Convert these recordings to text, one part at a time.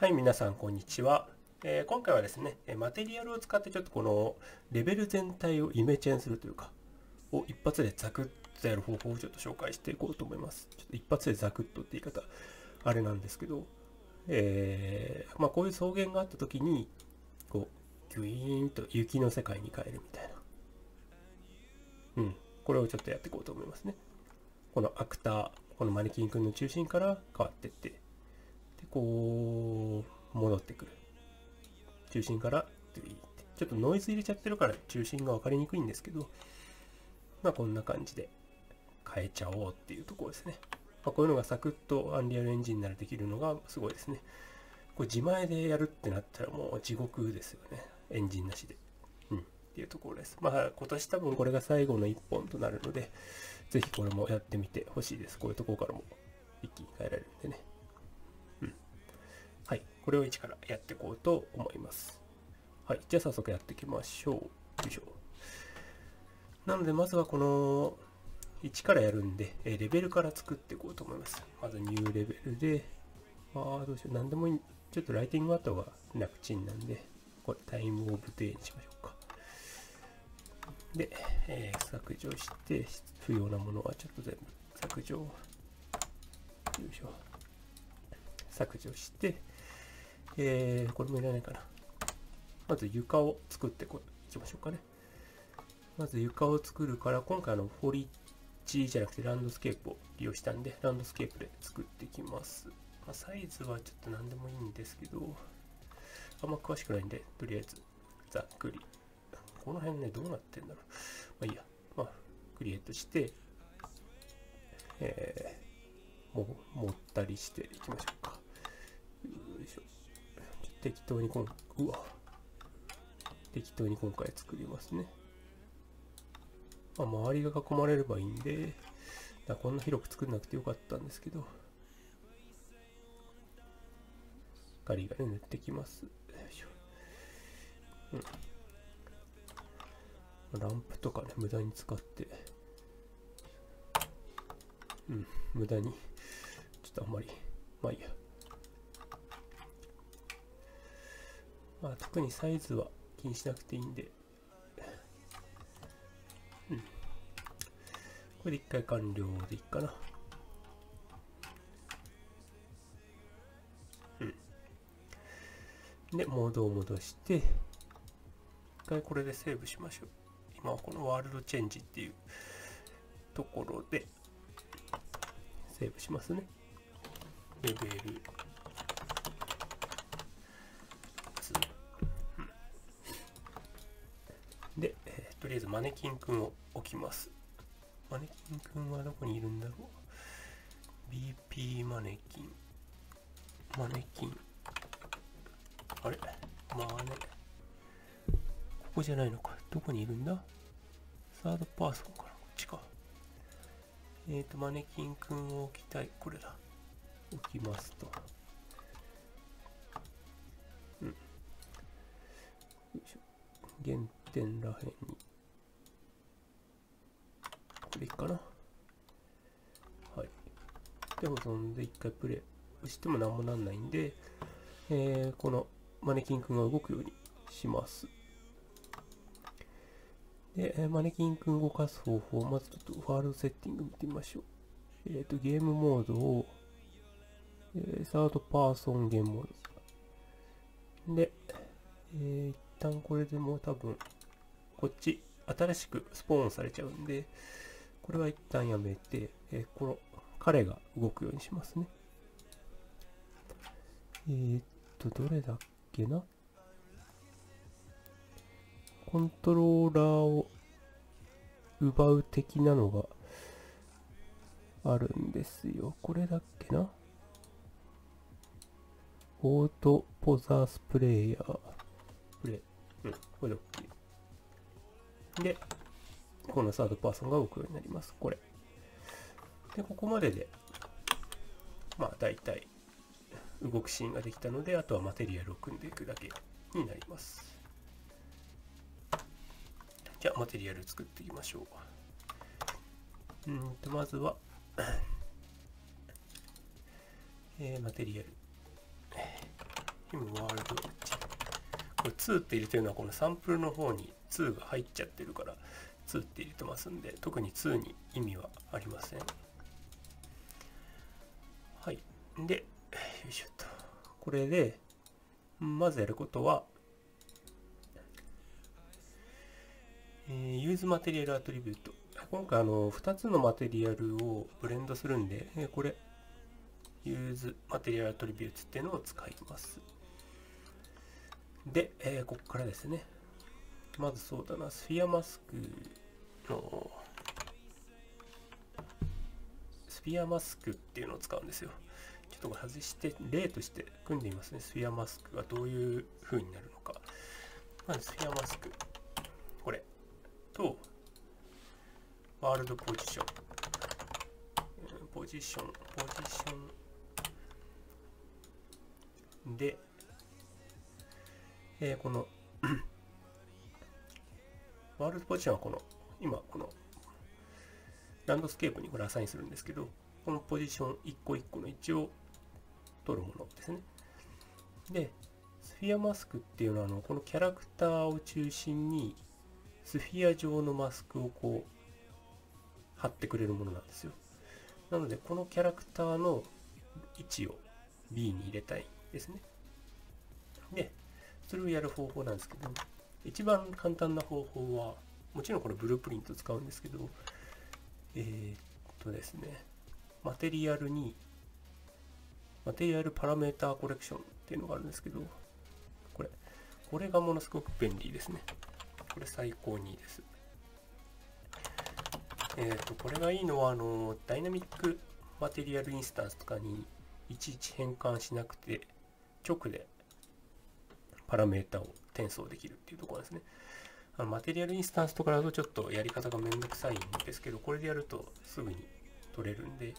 はい、皆さん、こんにちは。えー、今回はですね、マテリアルを使ってちょっとこのレベル全体をイメチェンするというか、を一発でザクッとやる方法をちょっと紹介していこうと思います。ちょっと一発でザクッとって言い方、あれなんですけど、えー、まあこういう草原があった時に、こう、ギュイーンと雪の世界に変えるみたいな。うん、これをちょっとやっていこうと思いますね。このアクター、このマネキン君の中心から変わっていって、で、こう、戻ってくる。中心から、ちょっとノイズ入れちゃってるから中心が分かりにくいんですけど、まあこんな感じで変えちゃおうっていうところですね。まあ、こういうのがサクッとアンリアルエンジンならできるのがすごいですね。これ自前でやるってなったらもう地獄ですよね。エンジンなしで。うん。っていうところです。まあ今年多分これが最後の1本となるので、ぜひこれもやってみてほしいです。こういうところからも一気に変えられるんでね。これを1からやっていこうと思います。はい、じゃあ早速やっていきましょう。よいしょ。なので、まずはこの1からやるんで、レベルから作っていこうと思います。まずニューレベルで、ああ、どうしよう。何でもいい。ちょっとライティングアートが楽ちんなんで、これタイムオブデーにしましょうか。で、えー、削除して、不要なものはちょっと全部削除。よいしょ。削除して、えー、これもいらないかな。まず床を作っていきましょうかね。まず床を作るから、今回の Foliage じゃなくて Landscape を利用したんで、 Landscape で作っていきます。まあ、サイズはちょっと何でもいいんですけど、あんま詳しくないんで、とりあえずざっくり。この辺ね、どうなってんだろう。まあいいや。まあ、クリエイトして、えー、も、もったりしていきましょうか。よいしょ。適当に今うわ適当に今回作りますね。まあ、周りが囲まれればいいんで、だこんな広く作んなくてよかったんですけど、ガリガリ塗ってきます。よいしょ。うん。ランプとかね、無駄に使って、うん、無駄に、ちょっとあんまり、まあいいや。まあ、特にサイズは気にしなくていいんで、うん。これで一回完了でいいかな。うん。で、モードを戻して、一回これでセーブしましょう。今はこのワールドチェンジっていうところで、セーブしますね。レベルで、えー、とりあえずマネキンくんを置きます。マネキンくんはどこにいるんだろう ?BP マネキン。マネキン。あれ？マネ。ここじゃないのか。どこにいるんだ？サードパーソンかな？こっちか。えっ、ー、と、マネキンくんを置きたい。これだ。置きますと。うん。よいしょ。限点らへんに。これいいかな。はい。で、保存で一回プレイしても何もなんないんで、えー、このマネキンくんが動くようにします。で、マネキンくん動かす方法、まずちょっとファールセッティング見てみましょう。えっ、ー、と、ゲームモードを、えー、サードパーソンゲームモード。で、えー、一旦これでも多分、こっち、新しくスポーンされちゃうんで、これは一旦やめて、えー、この彼が動くようにしますね。えー、っと、どれだっけな？コントローラーを奪う的なのがあるんですよ。これだっけな？オートポザースプレイヤー。プレイ。うん、これで OK。で、このサードパーソンが動くようになります。これ。で、ここまでで、まあ大体動くシーンができたので、あとはマテリアルを組んでいくだけになります。じゃあ、マテリアル作っていきましょう。うんと、まずはえー、マテリアル。今ワールドこれ2って入れてるのはこのサンプルの方に2が入っちゃってるから2って入れてますんで特に2に意味はありませんはいでよいしょっとこれでまずやることはえー、ユーズマテリアルアトリビュート。今回あの2つのマテリアルをブレンドするんで、えー、これ、ユーズマテリアルアトリビュートっていうのを使います。で、えー、ここからですね。まずそうだな、スフィアマスクの、スフィアマスクっていうのを使うんですよ。ちょっとこれ外して、例として組んでみますね。スフィアマスクがどういう風になるのか。まずスフィアマスク。これ。と、World Position。Position、Position。で、えー、この World Position はこの、今この、 Landscape にこれアサインするんですけど、このポジション一個一個の位置を取るものですね。で、 Sphere Mask っていうのは、あのこのキャラクターを中心に、スフィア状のマスクをこう、貼ってくれるものなんですよ。なので、このキャラクターの位置を B に入れたいですね。それをやる方法なんですけど、一番簡単な方法は、もちろんこれブループリント使うんですけど、えー、っとですね、マテリアルに、マテリアルパラメーターコレクションっていうのがあるんですけど、これ、これがものすごく便利ですね。これ最高にいいです。えー、っと、これがいいのは、あの、ダイナミックマテリアルインスタンスとかにいちいち変換しなくて、直でパラメータを転送できるっていうところですね。あのマテリアルインスタンスとかだとちょっとやり方がめんどくさいんですけど、これでやるとすぐに取れるんで、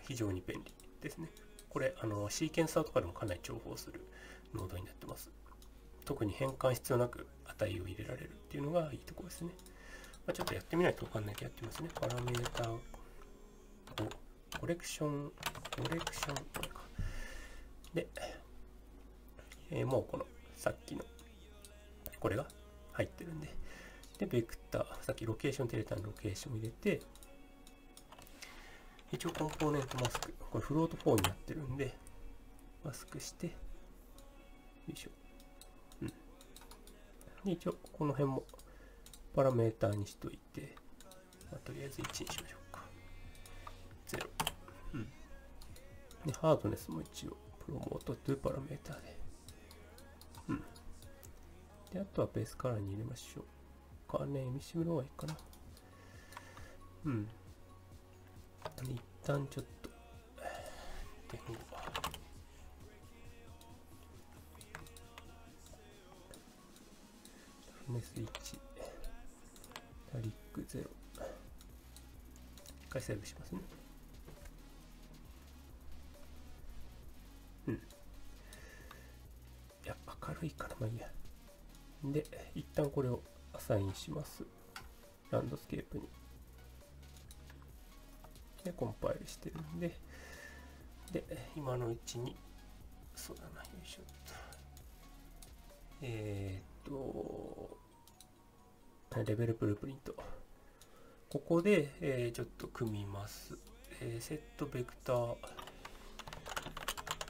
非常に便利ですね。これ、あの、シーケンサーとかでもかなり重宝するノードになってます。特に変換必要なく値を入れられるっていうのがいいところですね。まあ、ちょっとやってみないとわかんないけどやってますね。パラメータを、コレクション、コレクション、これか。で、えー、もうこのさっきのこれが入ってるんで、で、ベクター、さっきロケーションテレタのロケーションを入れて、一応コンポーネントマスク、これフロート4になってるんで、マスクして、よいしょ。うん。で、一応この辺もパラメーターにしといて、まあ、とりあえず1にしましょうか。0。うん。で、ハードネスも一応、プロモートというパラメーターでうん。で、あとはベースカラーに入れましょうかね。ミシブの方がいいかな。うん。一旦ちょっと、点5。フネス1、タリック0。一回セーブしますね。いからまあいいや。で、一旦これをアサインします。ランドスケープに。で、コンパイルしてるんで、で、今のうちに、そうだな、よいしょっと。えー、っと、レベルプルプリント。ここで、えー、ちょっと組みます。えー、セットベクター、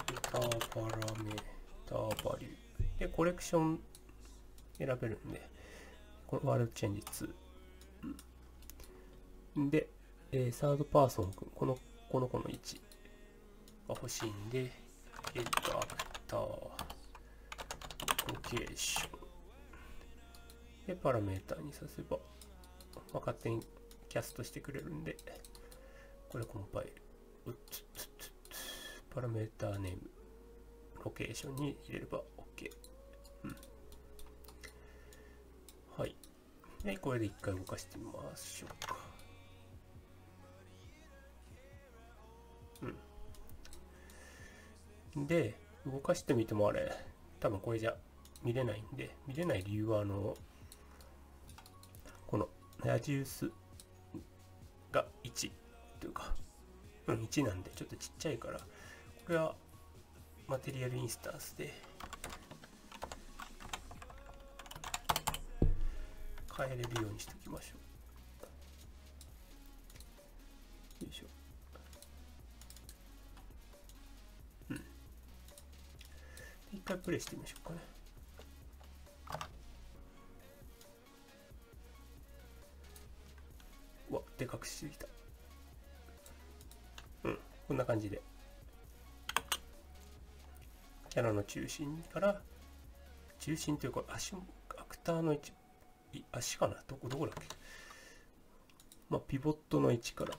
ベクターパラメーターバリュー。で、コレクション選べるんで、このワールドチェンジ2。で、えー、サードパーソン君、この、この子の位置が欲しいんで、ゲットアクター、ロケーション。で、パラメーターにさせば、まあ、勝手にキャストしてくれるんで、これコンパイル。パラメーターネーム、ロケーションに入れれば OK。はい。で、これで一回動かしてみましょうか。うん。で、動かしてみてもあれ、多分これじゃ見れないんで、見れない理由は、あの、このラジウスが1というか、うん、1なんでちょっとちっちゃいから、これはマテリアルインスタンスで変えれるようにしておきましょう。よいしょ。うん。一回プレイしてみましょうかね。うわでかくしすぎた。うんこんな感じで。キャラの中心から中心というか足アクターの位置。足かな？どこどこだっけ？まあピボットの位置から。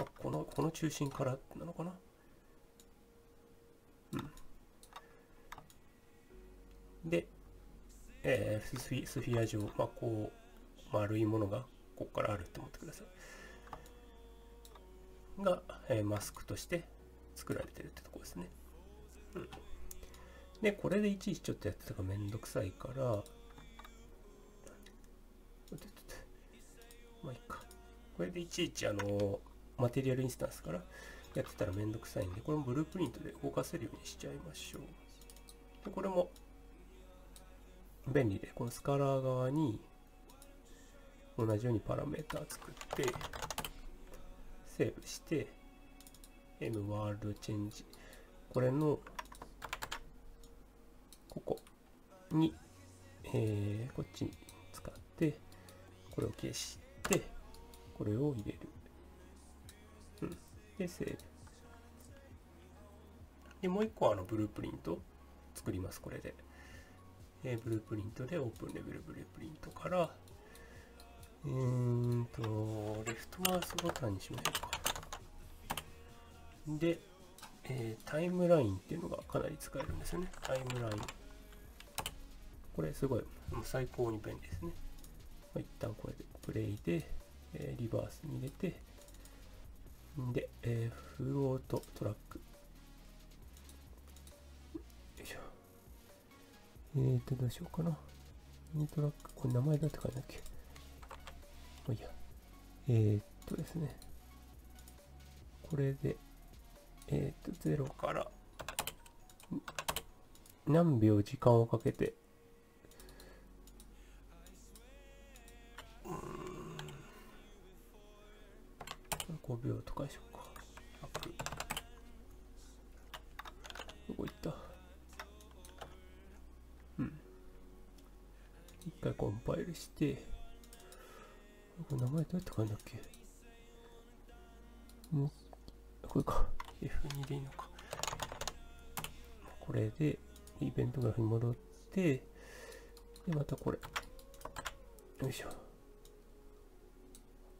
あこのこの中心からなのかな？うん。で、えー、スフィスフィア状、まあ、こう丸いものがここからあるって思ってください。が、えー、マスクとして作られてるってとこですね。うん、で、これでいちいちちょっとやってたからめんどくさいから、まあいいか。これでいちいちあの、マテリアルインスタンスからやってたらめんどくさいんで、これもブループリントで動かせるようにしちゃいましょう。で、これも便利で、このスカラー側に同じようにパラメータ作って、セーブして、M ワールドチェンジ。これのここに、えー、こっちに使って、これを消して、これを入れる。うん。で、セーブ。で、もう一個あの、ブループリント作ります、これで。えー、ブループリントでオープンレベルブループリントから、えーと、レフトマウスボタンにしましょうか。で、えー、タイムラインっていうのがかなり使えるんですよね。タイムライン。これすごい、もう最高に便利ですね。まあ、一旦これでプレイで、えー、リバースに入れて、で、えー、フロートトラック。よいしょ。えーと、どうしようかな。ミニトラック、これ名前だって書いてあっけまあいいや。えー、っとですね。これで、えっ、ー、と、0から何秒時間をかけて、5秒とかでしょうか。どこ行った？うん。一回コンパイルして、これ名前どうやって書いんだっけ？もう、これか。F2 でいいのか。これで、イベントグラフに戻って、で、またこれ。よいしょ。アッ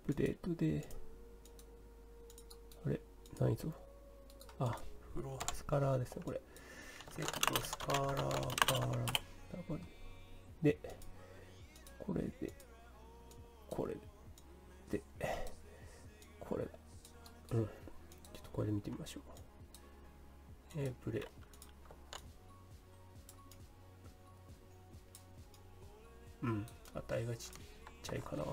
プデートで、ないぞ。あ、フロースカラーですね、これ。セットスカラーカラー。で、これで、これで、これ、うんちょっと。これで見てみましょう。えー、プレイ。うん、値がちっちゃいかな。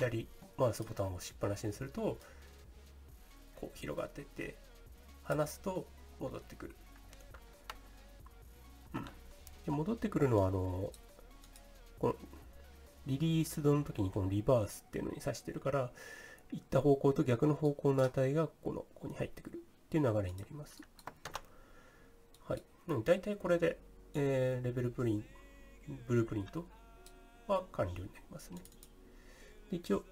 左マウスボタンを押しっぱなしにするとこう広がっていって離すと戻ってくる、うん、で戻ってくるのはあのこのリリースドの時にこのリバースっていうのに指してるから行った方向と逆の方向の値がこのここに入ってくる。っていう流れになります。はい。大体これで、えー、レベルプリンブループリントは完了になりますね。一応、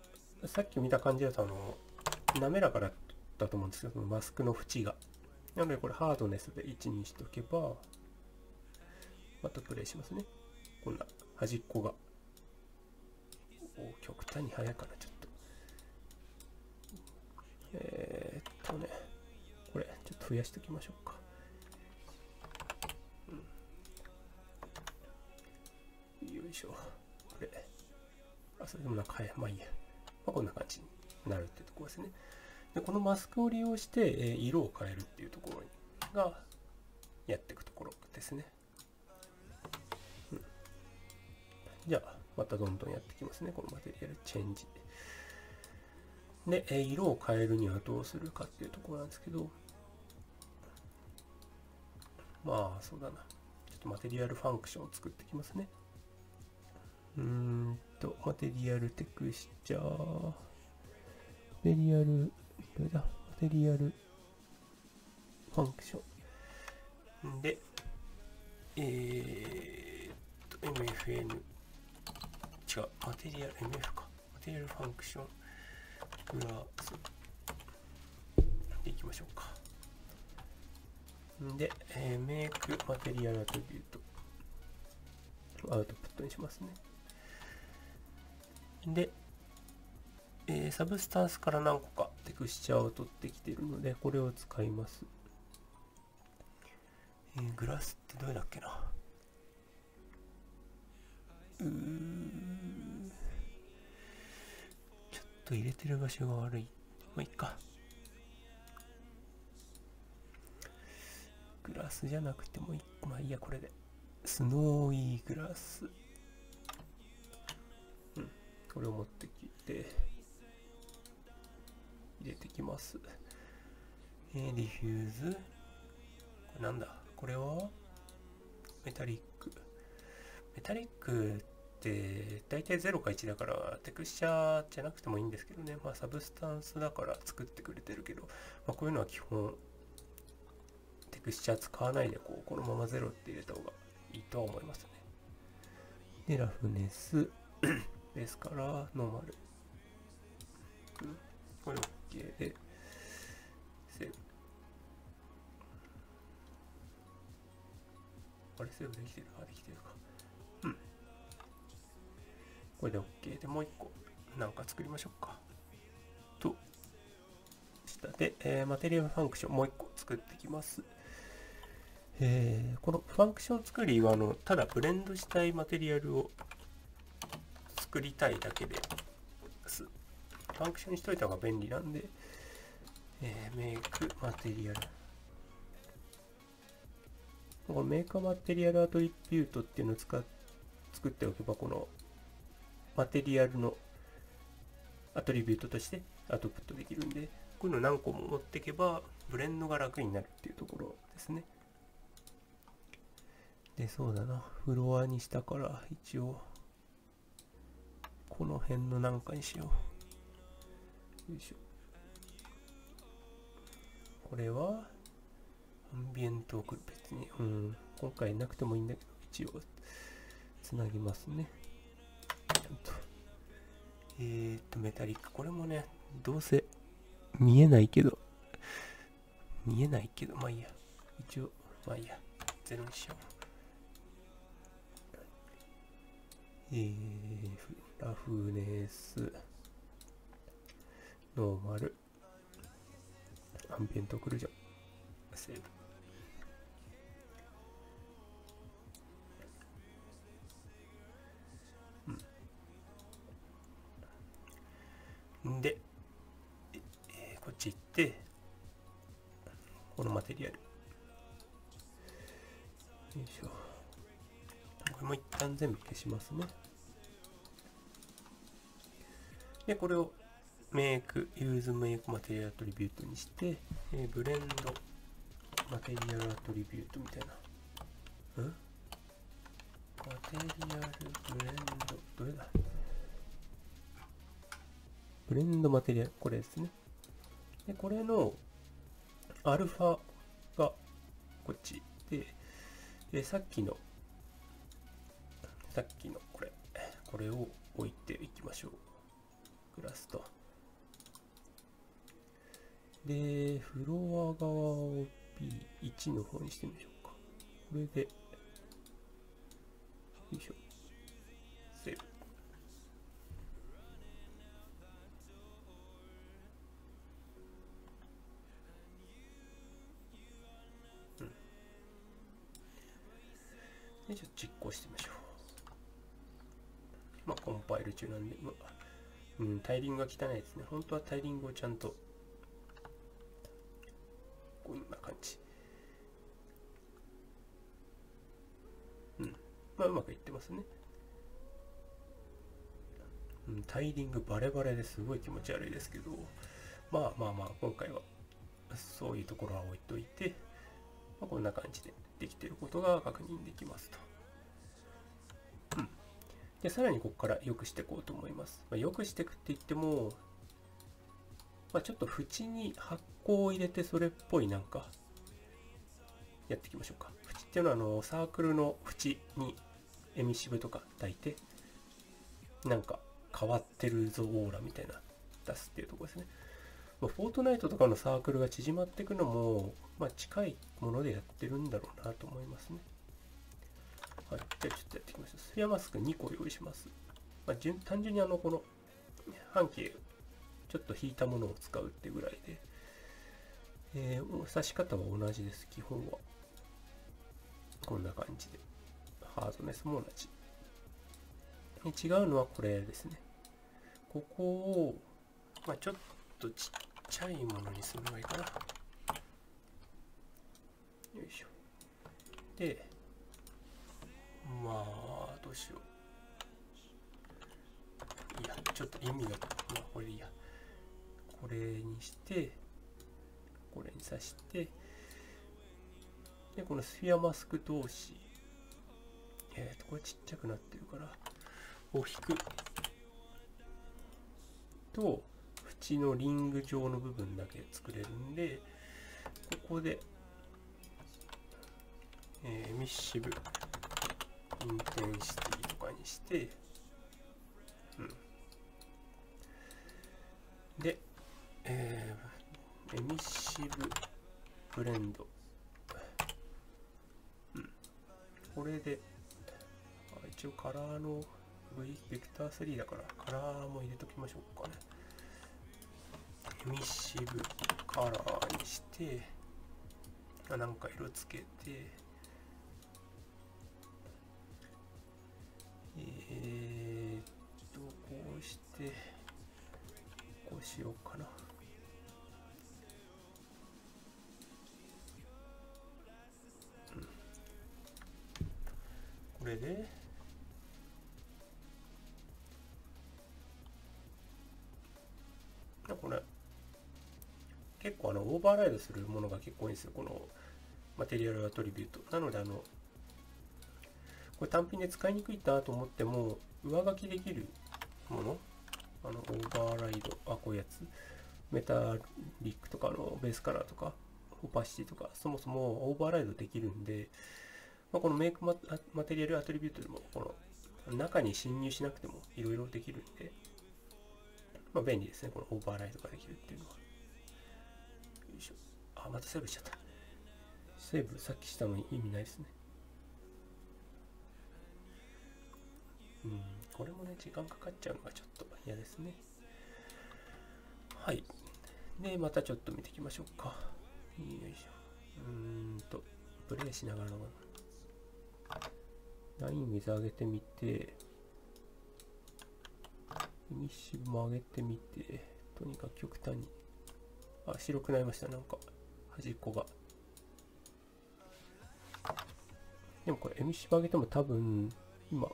さっき見た感じだと、あの、滑らかだったと思うんですけど、マスクの縁が。なので、これハードネスで1にしておけば、またプレイしますね。こんな端っこが。お極端に速いかな、ちょっと。えー、っとね、これ、ちょっと増やしておきましょうか。よいしょ。これ。あ、それでもなんか、まあいいや。まあ、こんな感じになるっていうところですね。で、このマスクを利用して、えー、色を変えるっていうところが、やっていくところですね。うん、じゃあ、またどんどんやっていきますね。このマテリアルチェンジ。で、え色を変えるにはどうするかっていうところなんですけど、まあ、そうだな。ちょっとマテリアルファンクションを作っていきますね。うーんと、マテリアルテクスチャー、マテリアル、どれだマテリアルファンクション。で、えー、っと、MFN、違う、マテリアル、MF か。マテリアルファンクション、プラス、でいきましょうか。んで、えー、メイクマテリアルアトリビュート、アウトプットにしますね。で、えー、サブスタンスから何個かテクスチャーを取ってきているので、これを使います。えー、グラスってどれだっけなうーちょっと入れてる場所が悪い。まあ、いっか。 Grass じゃなくてもいい。まあいいや、これで。 Snowy Grass。これを持ってきて入れてきます、えー、 Diffuse。これなんだ？これは？ Metallic。Metallic って大体0か1だからテクスチャーじゃなくてもいいんですけどね。まあ Substance だから作ってくれてるけど、まあ、こういうのは基本テクスチャー使わないでこうこのまま0って入れた方がいいとは思いますね。でラフネス。ですから、 Normal。うん、これ OK で、セーブ。あれ、セーブできてる？かできてるか。うん。これで OK で、もう一個、なんか作りましょうか。と、下で、えー、マテリアルファンクション、もう一個作っていきます。えー、このファンクション作りはあのただブレンドしたいマテリアルを作りたいだけです。ファンクションにしといた方が便利なんで、えー、メイクマテリアル。このメーカーマテリアルアトリビュートっていうのを使っ作っておけば、このマテリアルのアトリビュートとしてアウトプットできるんで、こういうの何個も持っていけば、ブレンドが楽になるっていうところですね。で、そうだな。フロアにしたから、一応、この辺のなんかにしよう。よいしょ。これは、アンビエントを別に、うん、今回なくてもいいんだけど、一応、つなぎますね。ちゃんと。えー、っと、メタリック。これもね、どうせ、見えないけど、見えないけど、まあいいや。一応、まあいいや。ゼロにしよう。えー、ラフネス、ノーマル、アンビエントクルージョン、セーブ。うんで、えー、こっち行って、このマテリアル。よいしょ。これも一旦全部消しますね。で、これをメイク、ユーズメイクマテリアルアトリビュートにして、えー、ブレンドマテリアルアトリビュートみたいな。ん？マテリアルブレンド、どれだ？ブレンドマテリアル、これですね。で、これのアルファがこっちで、でさっきの、さっきのこれ、これを置いていきましょう。プラスと。で、フロア側を P1 の方にしてみましょうか。これで、よいしょ。セーブ。うん。で、ちょっと実行してみましょう。まあ、コンパイル中なんで、うわうん、タイリングが汚いですね。本当はタイリングをちゃんと、こんな感じ。うん。まあ、うまくいってますね。うん、タイリングバレバレですごい気持ち悪いですけど、まあまあまあ、今回はそういうところは置いといて、まあ、こんな感じでできていることが確認できますと。で、さらにここから良くしていこうと思います。まあ、良くしていくって言っても、まあ、ちょっと縁に発酵を入れてそれっぽいなんか、やっていきましょうか。縁っていうのはあの、サークルの縁にエミシブとか抱いて、なんか変わってるぞオーラみたいな出すっていうとこですね。まあ、フォートナイトとかのサークルが縮まっていくのも、まあ、近いものでやってるんだろうなと思いますね。はい。じゃあちょっとやっていきましょう。スフィアマスク2個用意します。まあ、単純にあの、この半径、ちょっと引いたものを使うってぐらいで、えー、刺し方は同じです、基本は。こんな感じで。ハードネスも同じ。違うのはこれですね。ここを、まあ、ちょっとちっちゃいものにするのがいいかな。よいしょ。で、しよう。いや、ちょっと意味が、まあ、これいいや。これにして、これに刺して、で、このスフィアマスク同士、えっ、ー、と、これちっちゃくなってるから、を引くと、縁のリング状の部分だけ作れるんで、ここで、えー、ミッシブ、インテンシティとかにして、うん。で、えー、エミッシブブレンド。うん。これで、一応カラーの V ベクター3だからカラーも入れときましょうかね。エミッシブカラーにして、なんか色つけて、えー、っと、こうして、こうしようかな。これで、これ結構あのオーバーライドするものが結構多いんですよこのマテリアルアトリビュートなのであのこれ単品で使いにくいなと思っても上書きできるもの？あのオーバーライド？あこういうやつ？メタリックとかのベースカラーとか？オパシティとか？そもそもオーバーライドできるんで、まあ、このメイクママテリアルアトリビュートでもこの中に侵入しなくてもいろいろできるんでまあ、便利ですね。このオーバーライドができるっていうのは。よいしょ。あ、またセーブしちゃった。セーブさっきしたのに意味ないですね。うん、これもね、時間かかっちゃうのがちょっと嫌ですね。はい。で、またちょっと見ていきましょうか。よいしょ。うーんと、プレイしながらのライン水上げてみて、ミッシブも上げてみて、とにかく極端に。あ、白くなりました、なんか。端っこが。でもこれ、エミシブ上げても多分、今、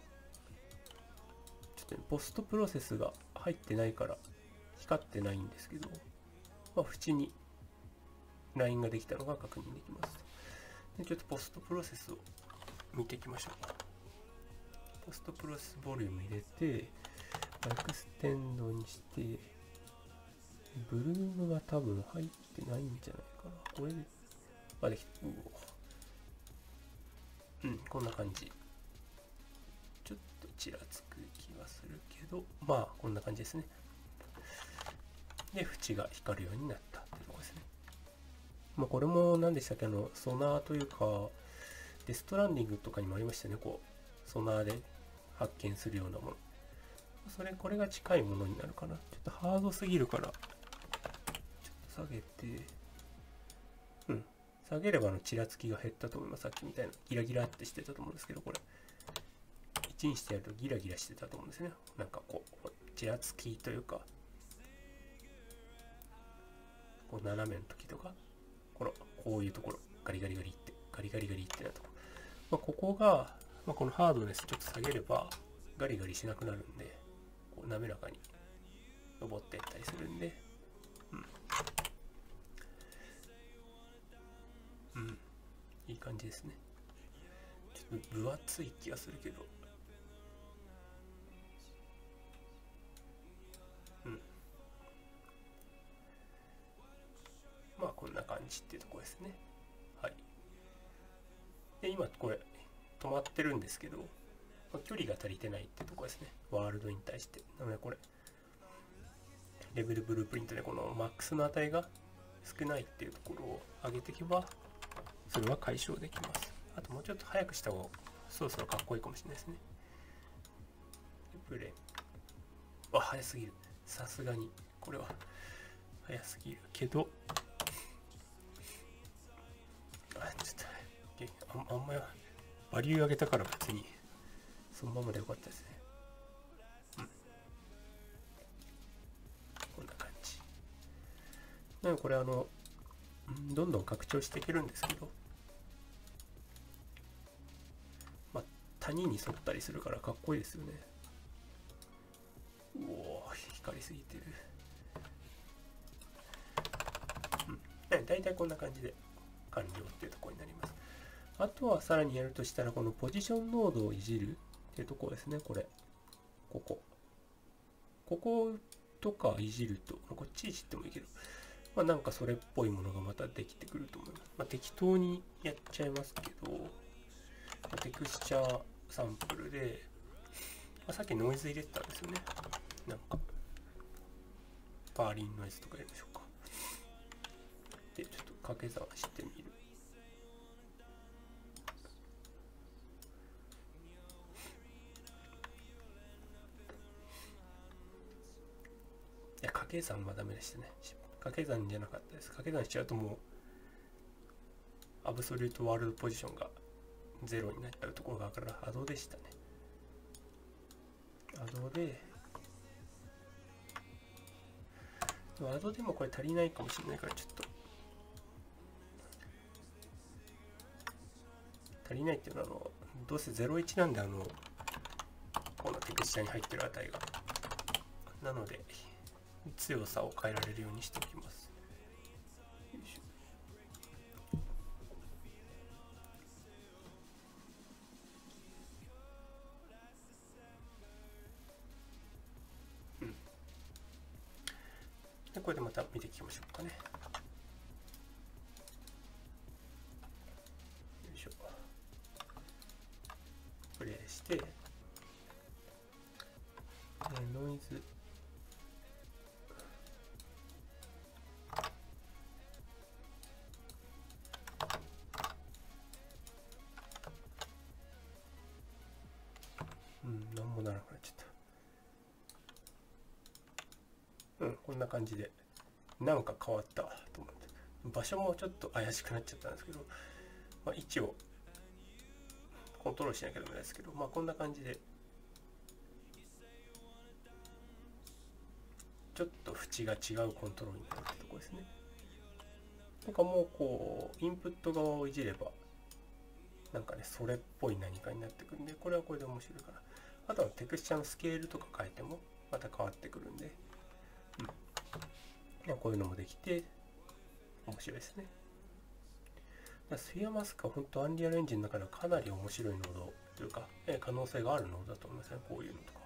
っとね、ポストプロセスが入ってないから、光ってないんですけど、まあ、縁にラインができたのが確認できます。で、ちょっとポストプロセスを見ていきましょう。ポストプロセスボリューム入れて、エクステンドにして、ブルームが多分入ってないんじゃないかな。これで、あ、できた。うん、こんな感じ。とちらつく気はするけど、まあ、こんな感じですね。で、縁が光るようになったっていうとこですね。まあ、これも何でしたっけ、あの、ソナーというか、デストランディングとかにもありましたね、こう、ソナーで発見するようなもの。それ、これが近いものになるかな。ちょっとハードすぎるから、ちょっと下げて、うん。下げればのちらつきが減ったと思います。さっきみたいな。ギラギラってしてたと思うんですけど、これ。1にしてやるとギラギラしてたと思うんですね。なんかこうちらつきというか。こう斜めの時とかこのこういうところガリガリガリってガリガリガリってなとこ、まあ、ここが、まあ、このハードネスちょっと下げればガリガリしなくなるんでこう滑らかに登っていったりするんで。うん、うん、いい感じですね。ちょっと分厚い気がするけど。こんな感じっていうとこですね。はい。で今これ止まってるんですけど距離が足りてないっていうとこですね。ワールドに対して。なのでこれレベルブループリントでこのマックスの値が少ないっていうところを上げていけばそれは解消できます。あともうちょっと早くした方がそろそろかっこいいかもしれないですね。プレイわ早すぎる。さすがに。これは早すぎるけど。ょっとああんまりバリュー上げたから別に。そのままでよかったですね。こんなのでこれあのどんどん拡張していけるんですけど、まあ、谷に沿ったりするからかっこいいですよね。うお光りすぎてる、うん、大体こんな感じで完了っていうところになります。あとはさらにやるとしたらこのポジションノードをいじるっていうところですねこれこここことかいじるとこっちいじってもいいけどまあ、なんかそれっぽいものがまたできてくると思います。まあ、適当にやっちゃいますけど、テクスチャーサンプルで、まあ、さっきノイズ入れてたんですよね。なんか、パーリンノイズとかやりましょうか。で、ちょっと掛け算してみる。や、掛け算はダメでしたね。掛け算じゃなかったです。掛け算しちゃうともう、アブソリュートワールドポジションがゼロになっちゃうところがあるから、アドでしたね。アドで、アドでもこれ足りないかもしれないから、ちょっと。足りないっていうのは、あの、どうせ01なんで、あの、このテクスチャに入ってる値が。なので、強さを変えられるようにしておきます。うん、でこれでまた見ていきましょうかね。よいしょ。プレイして、ノイズな感じでなんか変わったと思って。場所もちょっと怪しくなっちゃったんですけど、まあ、位置をコントロールしなきゃダメですけどまあこんな感じでちょっと縁が違うコントロールになるってとこですね。なんかもうこうインプット側をいじればなんかねそれっぽい何かになってくるんでこれはこれで面白いから。あとはテクスチャのスケールとか変えてもまた変わってくるんで。うん。まあ、こういうのもできて面白いですね。 Sphere Mask は本当 Unreal Engine の中ではかなり面白いノードというか、え可能性があるノードだと思いますね、こういうのとか。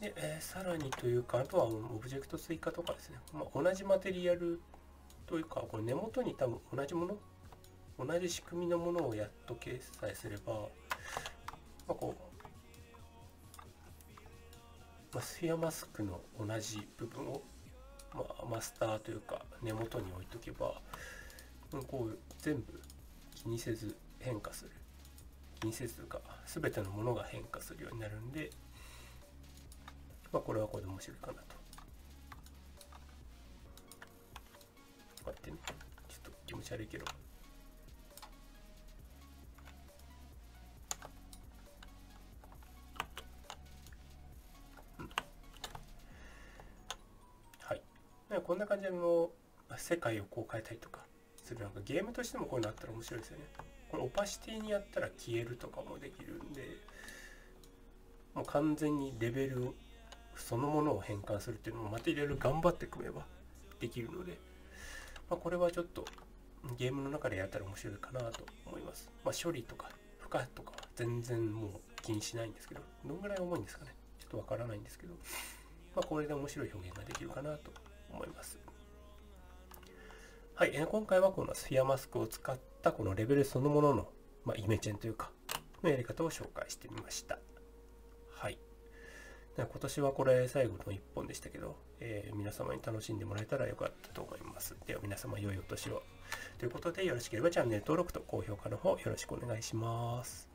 で、えー、さらにというか、あとはオブジェクト追加とかですね、まあ、同じマテリアルというか、これ根元に多分同じもの、同じ仕組みのものをやっと掲載すれば、まあ、こうまあ、スフィアマスクの同じ部分を、まあ、マスターというか根元に置いとけばこう全部気にせず変化する。気にせずというか全てのものが変化するようになるんで、まあ、これはこれで面白いかなと。こうやってね。ちょっと気持ち悪いけど。かこんな感じの世界をこう変えたりとかするなんかゲームとしてもこういうのあったら面白いですよねこれオパシティにやったら消えるとかもできるんでもう完全にレベルそのものを変換するっていうのもまたいろいろ頑張って組めばできるので、まあ、これはちょっとゲームの中でやったら面白いかなと思います。まあ、処理とか負荷とかは全然もう気にしないんですけど、どんぐらい重いんですかねちょっとわからないんですけど、まあ、これで面白い表現ができるかなと思います。はい、えー、今回はこのスフィアマスクを使ったこのレベルそのものの、まあ、イメチェンというか、のやり方を紹介してみました。はい。今年はこれ最後の1本でしたけど、えー、皆様に楽しんでもらえたらよかったと思います。では皆様良いお年を。ということでよろしければチャンネル登録と高評価の方よろしくお願いします。